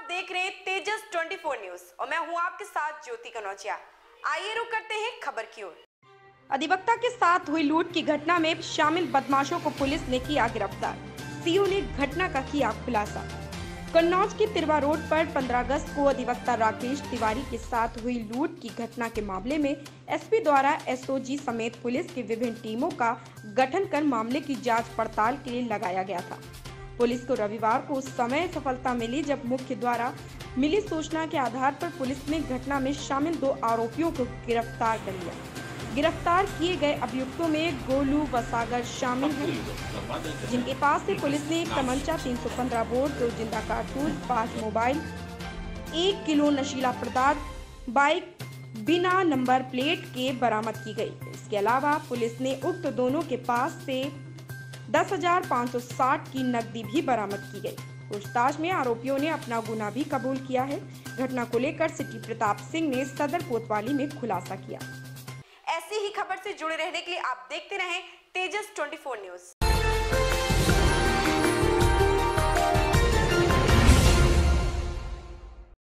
देख रहे हैं तेजस 24 न्यूज़, और मैं हूँ आपके साथ ज्योति कनौजिया। आइए रुक करते हैं खबर की ओर। अधिवक्ता के साथ हुई लूट की घटना में शामिल बदमाशों को पुलिस ने किया गिरफ़्तार। सीओ ने घटना का किया खुलासा। कन्नौज के तिरवा रोड पर 15 अगस्त को अधिवक्ता राकेश तिवारी के साथ हुई लूट की घटना के मामले में एसपी द्वारा एसओजी समेत पुलिस की विभिन्न टीमों का गठन कर मामले की जाँच पड़ताल के लिए लगाया गया था। पुलिस को रविवार को उस समय सफलता मिली जब मुख्य द्वारा मिली सूचना के आधार पर पुलिस ने घटना में शामिल दो आरोपियों को गिरफ़्तार कर लिया। गिरफ़्तार किए गए अभियुक्तों में गोलू व सागर शामिल हैं, जिनके पास से पुलिस ने एक तमंचा 315 बोर्ड दो ज़िंदा कारतूस, पाँच मोबाइल, एक किलो नशीला पदार्थ, बाइक बिना नंबर प्लेट के बरामद की गई। इसके अलावा पुलिस ने उक्त दोनों के पास से 10,560 की नकदी भी बरामद की गई। पूछताछ में आरोपियों ने अपना गुना भी कबूल किया है। घटना को लेकर सिटी प्रताप सिंह ने सदर कोतवाली में खुलासा किया। ऐसी ही खबर से जुड़े रहने के लिए आप देखते रहें तेजस 24 न्यूज़।